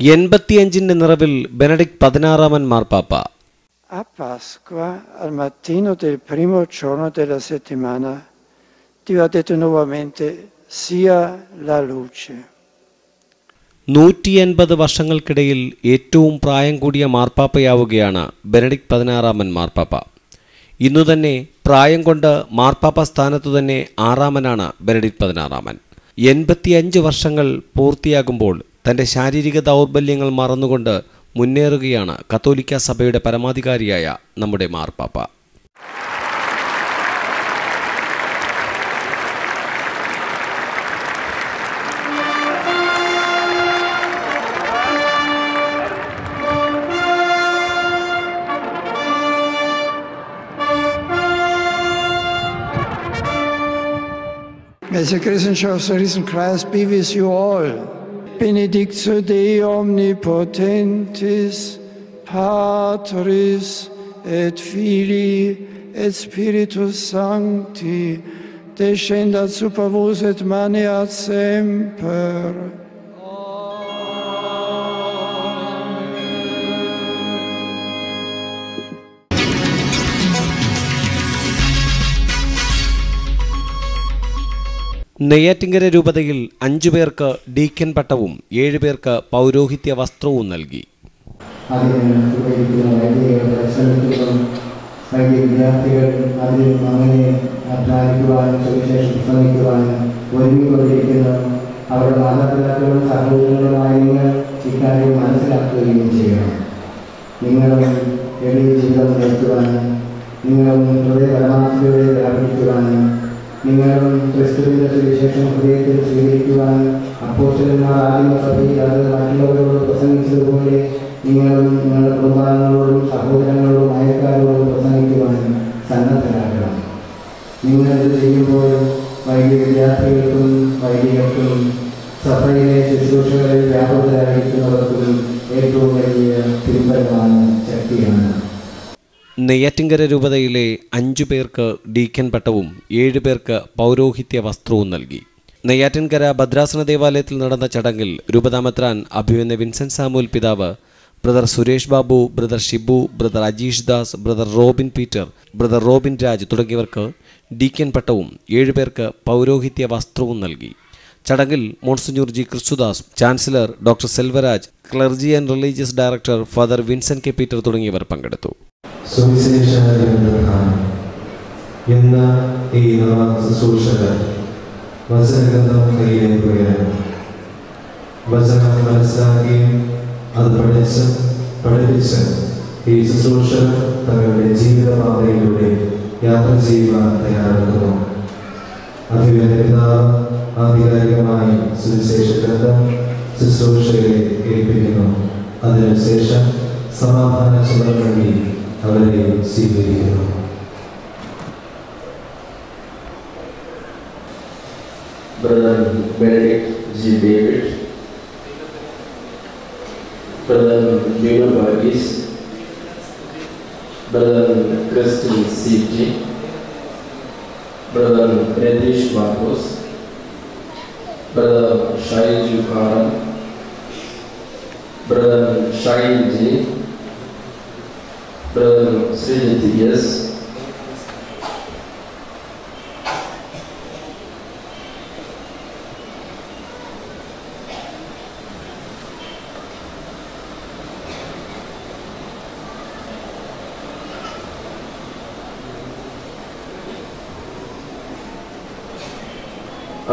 എൺപത്തിയഞ്ചിന്റെ നിറവിൽ ബെനഡിക്ട് പതിനാറാമൻ മാർപ്പാപ്പ. A Pasqua, al mattino del primo giorno della settimana, Dio ha detto nuovamente, sia la luce. നൂറ്റി എൺപത് വർഷങ്ങൾക്കിടയിൽ ഏറ്റവും പ്രായം കൂടിയ മാർപ്പാപ്പയാവുകയാണ് ബെനഡിക് പതിനാറാമൻ മാർപ്പാപ്പ. ഇന്നു തന്നെ പ്രായം കൊണ്ട് മാർപ്പാപ്പ സ്ഥാനത്തു തന്നെ ആറാമനാണ് ബെനഡിക് പതിനാറാമൻ. എൺപത്തിയഞ്ച് വർഷങ്ങൾ പൂർത്തിയാകുമ്പോൾ തന്റെ ശാരീരിക ദൗർബല്യങ്ങൾ മറന്നുകൊണ്ട് മുന്നേറുകയാണ് കത്തോലിക്ക സഭയുടെ പരമാധികാരിയായ നമ്മുടെ മാർപ്പാപ്പ Messe Christenschafts Christ, be with you all. benedictio Dei omnipotentis, Patris et Filii et Spiritus Sancti, descendat super vos et maneat semper. Neyyattinkara രൂപതയിൽ അഞ്ചു പേർക്ക് ഡീക്കൻ പട്ടവും ഏഴുപേർക്ക് പൗരോഹിത്യ വസ്ത്രവും നൽകി. വിദ്യാർത്ഥികൾ അവരുടെ ചെയ്യണം. ജീവിതം നയിക്കുവാനും നിങ്ങളും ഹൃദയ പരമാർത്ഥതയോടെ നിങ്ങളും ക്രിസ്തുവിന്റെ വിശേഷം ഹൃദയത്തിൽ സ്വീകരിക്കുവാൻ അപ്പോസ്റ്റലന്മാർ ആദിമസഭയിൽ അത് മറ്റുള്ളവരോട് പ്രസംഗിച്ചതുപോലെ നിങ്ങളും നിങ്ങളുടെ കുടുംബാംഗങ്ങളോടും സഹോദരങ്ങളോടും അയൽക്കാരോടും പ്രസംഗിക്കുവാൻ സന്നദ്ധരാകണം. നിങ്ങൾ ഇത് ചെയ്യുമ്പോൾ വൈദിക വിദ്യാർത്ഥികൾക്കും വൈദികർക്കും സഭയിലെ ശുശ്രൂഷകളിൽ വ്യാപൃതരായിരിക്കുന്നവർക്കും ഏറ്റവും വലിയ ശക്തിയാണ് നെയ്യാറ്റിങ്കര രൂപതയിലെ അഞ്ചു പേർക്ക് ഡീക്കൻ പട്ടവും ഏഴു പേർക്ക് പൗരോഹിത്യ വസ്ത്രവും നൽകി. നെയ്യാറ്റിൻകര ഭദ്രാസന ദേവാലയത്തിൽ നടന്ന ചടങ്ങിൽ രൂപതാമത്രാൻ അഭിമന്യ വിൻസെന്റ് സാമുൽ പിതാവ് brother Suresh Babu brother Shibu brother Ajeesh Das brother Robin Peter brother Robin Raj തുടങ്ങിയവർക്ക് ഡീക്കൻ പട്ടവും ഏഴുപേർക്ക് പൗരോഹിത്യ വസ്ത്രവും നൽകി. ചടങ്ങിൽ monsignor G Kristhudas chancellor doctor Selvaraj clergy and religious director father Vincent K Peter തുടങ്ങിയവർ പങ്കെടുത്തു. സുവിശേഷ എന്ന ഈ നവ ശുശ്രൂഷകർ വചനഗ്രന്ഥം കയ്യിലേക്കുകയാണ് വചനം മനസ്സിലാക്കുകയും അത് പഠിച്ച് പഠിപ്പിച്ച് ഈ ശുശ്രൂഷകർ തങ്ങളുടെ ജീവിതപാതയിലൂടെ യാത്ര ചെയ്യുവാൻ തയ്യാറെടുക്കുന്നു അഭിമന്യ ആധികാരികമായി സുവിശേഷ ഗ്രന്ഥം ശുശ്രൂഷകരെ ഏൽപ്പിക്കുന്നു അതിനുശേഷം സമാധാന ചുമതല നൽകി already see the video. Brother Benedict G. David, Brother Junior Vargas, Brother Christian C. G., Brother Redrish Marcos, Brother Shahid Jukaran, Brother Shahid G., Brother Srijit S.,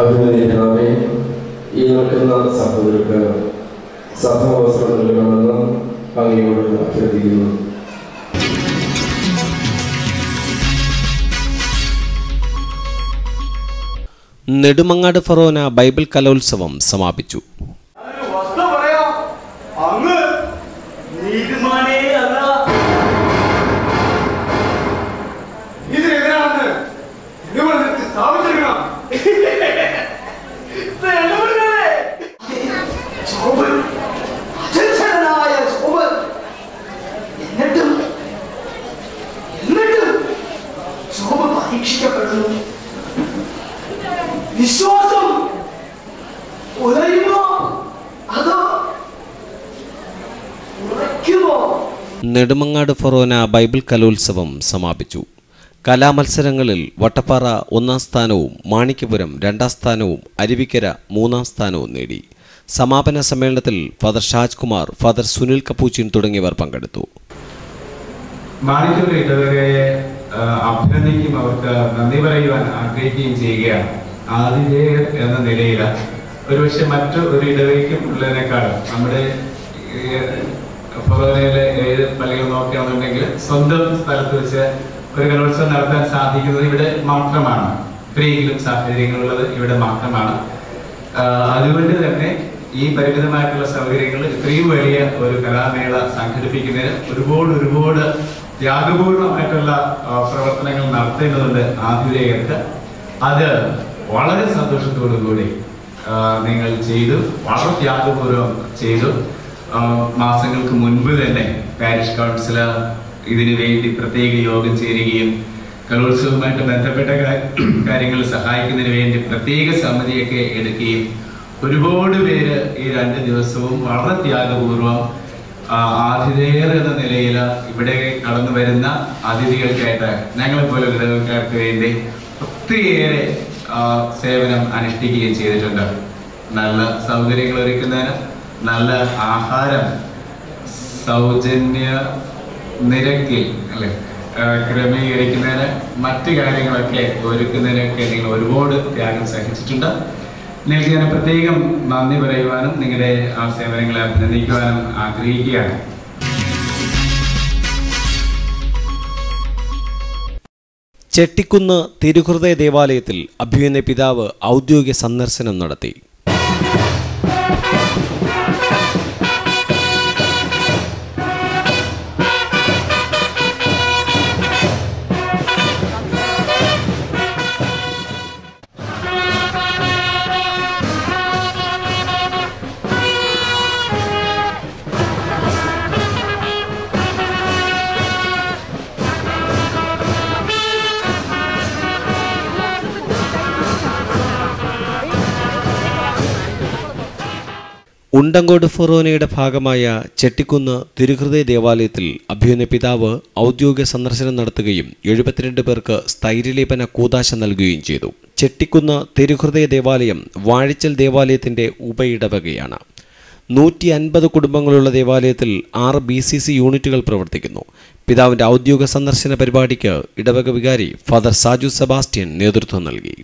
അഭിനന്ദനാമേ ഈ നിൽക്കുന്ന സഹോദരർക്ക് സഭാവസ്ത്രം നൽകണമെന്ന് അങ്ങയോട് അഭ്യർത്ഥിക്കുന്നു നെടുമങ്ങാട് ഫറോന ബൈബിൾ കലോത്സവം സമാപിച്ചു. നെടുമങ്ങാട് ഫൊറോന ബൈബിൾ കലോത്സവം സമാപിച്ചു. കലാമത്സരങ്ങളിൽ വട്ടപ്പാറ ഒന്നാം സ്ഥാനവും മാണിക്യപുരം രണ്ടാം സ്ഥാനവും അരുവിക്കര മൂന്നാം സ്ഥാനവും നേടി. സമാപന സമ്മേളനത്തിൽ father Shajkumar father Sunil Capuchin തുടങ്ങിയവർ പങ്കെടുത്തു. മാണിക്യൂർ ഇടവകയെ ആ, അഭിനന്ദിക്കും അവർക്ക് നന്ദി പറയുവാൻ ആഗ്രഹിക്കുകയും ചെയ്യുകയാണ്. ആതിഥേയർ എന്ന നിലയിൽ ഒരുപക്ഷെ മറ്റു ഒരു ഇടവേക്കും ഉള്ളതിനേക്കാൾ നമ്മുടെ ഫൊറോനയിലെ ഏത് പള്ളികൾ നോക്കുകയാണെന്നുണ്ടെങ്കിൽ സ്വന്തം സ്ഥലത്ത് വെച്ച് ഒരു കലോത്സവം നടത്താൻ സാധിക്കുന്നത് ഇവിടെ മാത്രമാണ്. ഇത്രയെങ്കിലും സാഹചര്യങ്ങളുള്ളത് ഇവിടെ മാത്രമാണ്. അതുകൊണ്ട് തന്നെ ഈ പരിമിതമായിട്ടുള്ള സൗകര്യങ്ങൾ ഇത്രയും വലിയ ഒരു കലാമേള സംഘടിപ്പിക്കുന്നതിന് ഒരുപാട് ഒരുപാട് ത്യാഗപൂർണമായിട്ടുള്ള പ്രവർത്തനങ്ങൾ നടത്തേണ്ടതുണ്ട് ആതിഥേയർക്ക്. അത് വളരെ സന്തോഷത്തോടു കൂടി നിങ്ങൾ ചെയ്തു വളരെ ത്യാഗപൂർവം ചെയ്തു. മാസങ്ങൾക്ക് മുൻപ് തന്നെ പാരിഷ് കൗൺസിലർ ഇതിനു വേണ്ടി പ്രത്യേക യോഗം ചേരുകയും കലോത്സവവുമായിട്ട് ബന്ധപ്പെട്ട കാര്യങ്ങൾ സഹായിക്കുന്നതിന് വേണ്ടി പ്രത്യേക സമിതിയൊക്കെ എടുക്കുകയും ഒരുപാട് പേര് ഈ രണ്ട് ദിവസവും വളരെ ത്യാഗപൂർവം ആതിഥേയർ എന്ന നിലയിൽ ഇവിടെ കടന്നു വരുന്ന അതിഥികൾക്കായിട്ട് ഞങ്ങളെ പോലെ ഘടകക്കാർക്ക് വേണ്ടി ഒത്തിരിയേറെ സേവനം അനുഷ്ഠിക്കുകയും ചെയ്തിട്ടുണ്ട്. നല്ല സൗകര്യങ്ങൾ ഒരുക്കുന്നതിന് നല്ല ആഹാരം സൗജന്യ നിരക്കിൽ അല്ലെ? ക്രമീകരിക്കുന്നതിന് മറ്റു കാര്യങ്ങളൊക്കെ ഒരുക്കുന്നതിനൊക്കെ നിങ്ങൾ ഒരുപാട് ത്യാഗം സഹിച്ചിട്ടുണ്ട്. നിങ്ങൾക്ക് ഞാൻ പ്രത്യേകം നന്ദി പറയുവാനും നിങ്ങളുടെ ആ സേവനങ്ങളെ അഭിനന്ദിക്കുവാനും ആഗ്രഹിക്കുകയാണ്. ചെട്ടിക്കുന്ന് തിരുഹൃദയ ദേവാലയത്തിൽ അഭ്യുവിന്റെ പിതാവ് ഔദ്യോഗിക സന്ദർശനം നടത്തി. ഉണ്ടങ്കോട് ഫൊറോനയുടെ ഭാഗമായ ചെട്ടിക്കുന്ന് തിരുഹൃദയ ദേവാലയത്തിൽ അഭ്യുന പിതാവ് ഔദ്യോഗിക സന്ദർശനം നടത്തുകയും എഴുപത്തിരണ്ട് പേർക്ക് സ്ഥൈര്യലേപന കൂതാശ നൽകുകയും ചെയ്തു. ചെട്ടിക്കുന്ന് തിരുഹൃദയ ദേവാലയം വാഴിച്ചൽ ദേവാലയത്തിന്റെ ഉപയിടവകയാണ്. നൂറ്റി അൻപത് കുടുംബങ്ങളുള്ള ദേവാലയത്തിൽ ആറ് ബി സി സി യൂണിറ്റുകൾ പ്രവർത്തിക്കുന്നു. പിതാവിന്റെ ഔദ്യോഗിക സന്ദർശന പരിപാടിക്ക് ഇടവക വികാരി ഫാദർ സാജു സെബാസ്റ്റ്യൻ നേതൃത്വം നൽകി.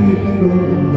യേശു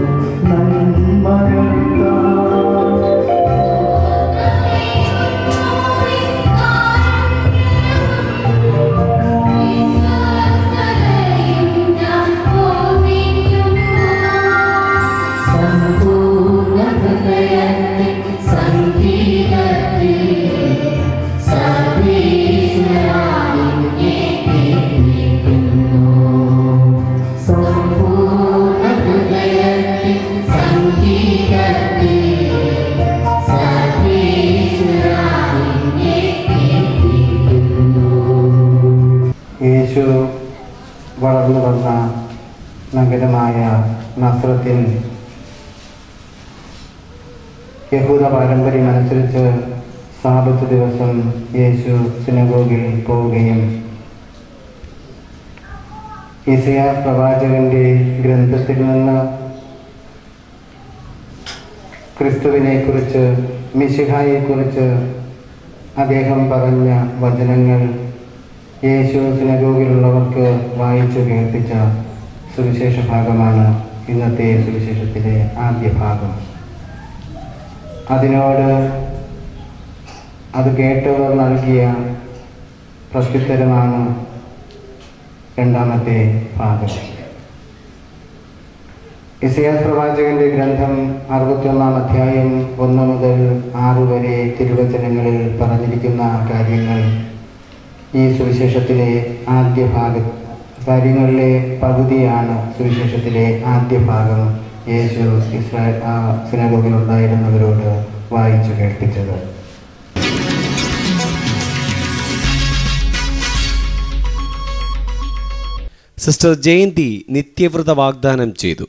നസ്രത്തിൽ യഹൂദ പാരമ്പര്യം അനുസരിച്ച് സാപത്ത് ദിവസം യേശു സിനഗോഗിൽ പോവുകയും ഇസയ പ്രവാചകന്റെ ഗ്രന്ഥത്തിൽ നിന്ന് ക്രിസ്തുവിനെ കുറിച്ച് മിശിഹായെ കുറിച്ച് അദ്ദേഹം പറഞ്ഞ വചനങ്ങൾ യേശു സിനഗോഗിലുള്ളവർക്ക് വായിച്ചു കേൾപ്പിച്ച സുവിശേഷ ഭാഗമാണ്. ഇന്നത്തെ സുവിശേഷത്തിലെ ആദ്യ ഭാഗം. അതിനോട് അത് കേട്ടവർ നൽകിയ പ്രത്യുത്തരമാണ് രണ്ടാമത്തെ ഭാഗം. ഇസയാസ് പ്രവാചകന്റെ ഗ്രന്ഥം അറുപത്തിയൊന്നാം അധ്യായം ഒന്ന് മുതൽ ആറ് വരെ തിരുവചനങ്ങളിൽ പറഞ്ഞിരിക്കുന്ന കാര്യങ്ങൾ ഈ സുവിശേഷത്തിലെ ആദ്യ ഭാഗം കാര്യങ്ങളിലെ പകുതിയാണ് സുവിശേഷത്തിലെ ആദ്യ ഭാഗം. യേശു ഇസ്രായേൽ ആ സിനഗോഗിലുണ്ടായിരുന്നവരോട് വായിച്ചു കേൾപ്പിച്ചത്. സിസ്റ്റർ ജയന്തി നിത്യവ്രത വാഗ്ദാനം ചെയ്തു.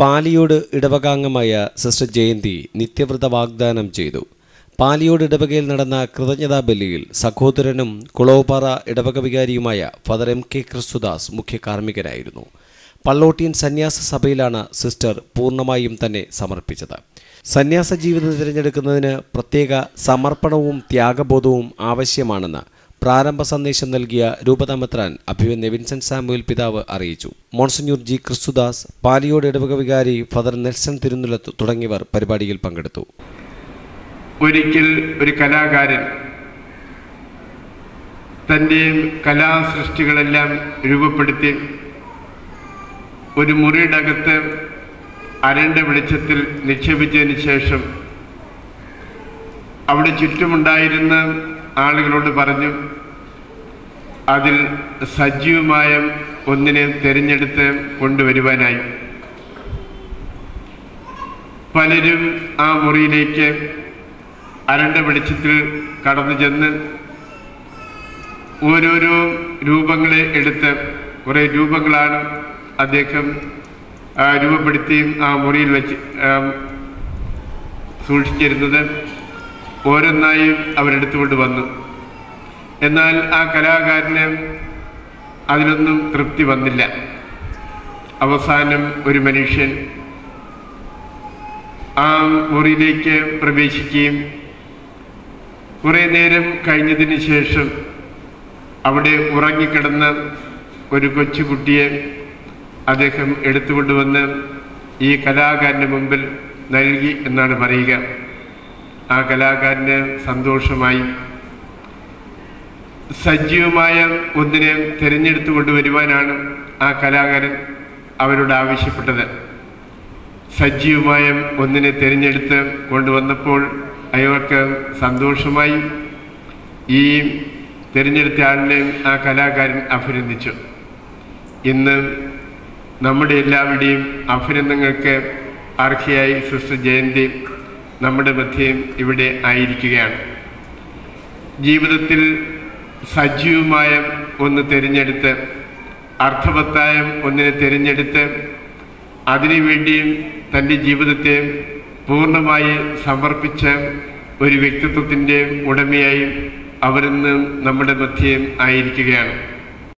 പാലിയോട് ഇടവകാംഗമായ സിസ്റ്റർ ജയന്തി നിത്യവ്രത വാഗ്ദാനം ചെയ്തു. പാലിയോട് ഇടവകയിൽ നടന്ന കൃതജ്ഞതാ ബലിയിൽ സഹോദരനും കുളവുപാറ ഇടവക വികാരിയുമായ ഫാദർ എം കെ ക്രിസ്തുദാസ് മുഖ്യ കാർമ്മികനായിരുന്നു. പള്ളോട്ടിയൻ സന്യാസ സഭയിലാണ് സിസ്റ്റർ പൂർണമായും തന്നെ സമർപ്പിച്ചത്. സന്യാസ ജീവിതം തിരഞ്ഞെടുക്കുന്നതിന് പ്രത്യേക സമർപ്പണവും ത്യാഗബോധവും ആവശ്യമാണെന്ന് പ്രാരംഭ സന്ദേശം നൽകിയ രൂപതാമെത്രാൻ അഭിവന്യ വിൻസെന്റ് സാമുവൽ പിതാവ് അറിയിച്ചു. മോൺസന്യൂർ ജി ക്രിസ്തുദാസ് പാലിയോട് ഇടവക വികാരി ഫാദർ നെൽസൺ തിരുനുലത്ത് തുടങ്ങിയവർ പരിപാടിയിൽ പങ്കെടുത്തു. ഒരിക്കൽ ഒരു കലാകാരൻ തന്റെ കലാസൃഷ്ടികളെല്ലാം രൂപപ്പെടുത്തി ഒരു മുറിയുടെ അകത്ത് അരണ്ട വെളിച്ചത്തിൽ നിക്ഷേപിച്ചതിന് ശേഷം അവിടെ ചുറ്റുമുണ്ടായിരുന്ന ആളുകളോട് പറഞ്ഞു അതിൽ സജീവമായ ഒന്നിനെ തിരഞ്ഞെടുത്ത് കൊണ്ടുവരുവാനായി. പലരും ആ മുറിയിലേക്ക് അരണ്ട വെളിച്ചത്തിൽ കടന്നു ചെന്ന് ഓരോരോ രൂപങ്ങളെ എടുത്ത് കുറേ രൂപങ്ങളാണ് അദ്ദേഹം രൂപപ്പെടുത്തിയും രൂപപ്പെടുത്തി ആ മുറിയിൽ വെച്ച് സൂക്ഷിച്ചിരുന്നത്. ഓരോന്നായി അവരെടുത്തുകൊണ്ട് വന്നു. എന്നാൽ ആ കലാകാരന് അതിനൊന്നും തൃപ്തി വന്നില്ല. അവസാനം ഒരു മനുഷ്യൻ ആ മുറിയിലേക്ക് പ്രവേശിക്കുകയും കുറേ നേരം കഴിഞ്ഞതിന് ശേഷം അവിടെ ഉറങ്ങിക്കിടന്ന ഒരു കൊച്ചുകുട്ടിയെ അദ്ദേഹം എടുത്തുകൊണ്ടുവന്ന് ഈ കലാകാരന് മുമ്പിൽ നൽകി എന്നാണ് പറയുക. ആ കലാകാരന് സന്തോഷമായി. സജീവമായ ഒന്നിനെ തിരഞ്ഞെടുത്തു കൊണ്ടുവരുവാനാണ് ആ കലാകാരൻ അവരോട് ആവശ്യപ്പെട്ടത്. സജീവമായ ഒന്നിനെ തിരഞ്ഞെടുത്ത് കൊണ്ടുവന്നപ്പോൾ അയാൾക്ക് സന്തോഷമായി. ഈ തിരഞ്ഞെടുത്ത ആളിനെ ആ കലാകാരൻ അഭിനന്ദിച്ചു. ഇന്ന് നമ്മുടെ എല്ലാവരുടെയും അഭിനന്ദനങ്ങൾക്ക് അർഹയായി സിസ്റ്റർ ജയന്തി നമ്മുടെ മധ്യം ഇവിടെ ആയിരിക്കുകയാണ്. ജീവിതത്തിൽ സജീവമായ ഒന്ന് തിരഞ്ഞെടുത്ത് അർത്ഥവത്തായ ഒന്നിനെ തിരഞ്ഞെടുത്ത് അതിനുവേണ്ടിയും തന്റെ ജീവിതത്തെ പൂർണമായി സമർപ്പിച്ച ഒരു വ്യക്തിത്വത്തിന്റെ ഉടമയായും അവരിന്ന് നമ്മുടെ മധ്യം ആയിരിക്കുകയാണ്.